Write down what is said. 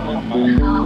嗯。